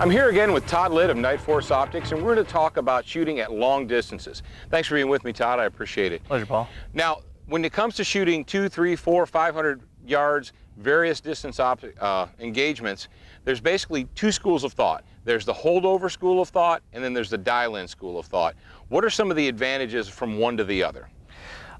I'm here again with Todd Litt of Nightforce Optics, and we're going to talk about shooting at long distances. Thanks for being with me, Todd. I appreciate it. Pleasure, Paul. Now, when it comes to shooting two, three, four, 500 yards, various distance uh, engagements, there's basically two schools of thought. There's the holdover school of thought, and then there's the dial-in school of thought. What are some of the advantages from one to the other?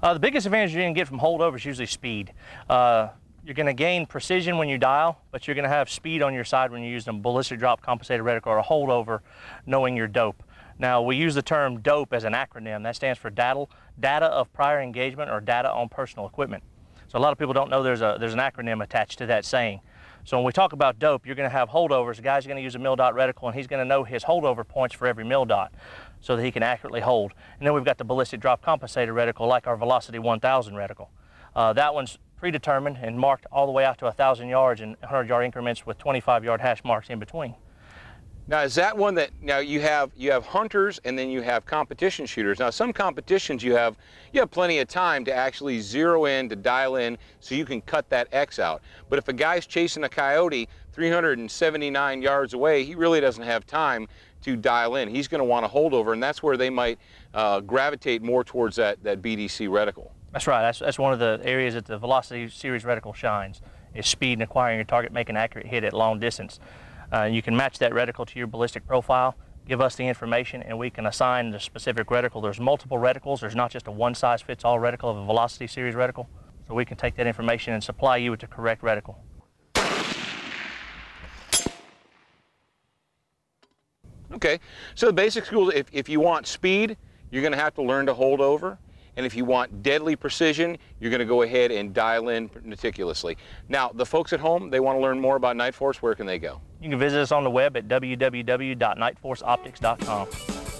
Uh, the biggest advantage you're going to get from holdover is usually speed. Uh, you're going to gain precision when you dial, but you're going to have speed on your side when you're using a ballistic drop compensated reticle or a holdover, knowing your dope. Now, we use the term DOPE as an acronym. That stands for data, data of prior engagement or data on personal equipment. So a lot of people don't know there's, a, there's an acronym attached to that saying. So when we talk about dope, you're going to have holdovers. The guy's going to use a mil dot reticle, and he's going to know his holdover points for every mil dot so that he can accurately hold. And then we've got the ballistic drop compensated reticle, like our Velocity 1000 reticle. Uh, that one's predetermined and marked all the way out to 1,000 yards in 100-yard increments with 25-yard hash marks in between. Now, is that one that now you have you have hunters and then you have competition shooters. Now, some competitions you have you have plenty of time to actually zero in to dial in so you can cut that X out. But if a guy's chasing a coyote 379 yards away, he really doesn't have time to dial in. He's going to want to hold over, and that's where they might uh, gravitate more towards that that BDC reticle. That's right. That's, that's one of the areas that the Velocity Series reticle shines, is speed and acquiring your target, make an accurate hit at long distance. Uh, you can match that reticle to your ballistic profile, give us the information, and we can assign the specific reticle. There's multiple reticles. There's not just a one-size-fits-all reticle of a Velocity Series reticle. So we can take that information and supply you with the correct reticle. Okay, so the basic schools, if, if you want speed, you're going to have to learn to hold over. And if you want deadly precision, you're going to go ahead and dial in meticulously. Now, the folks at home, they want to learn more about Nightforce, where can they go? You can visit us on the web at www.nightforceoptics.com.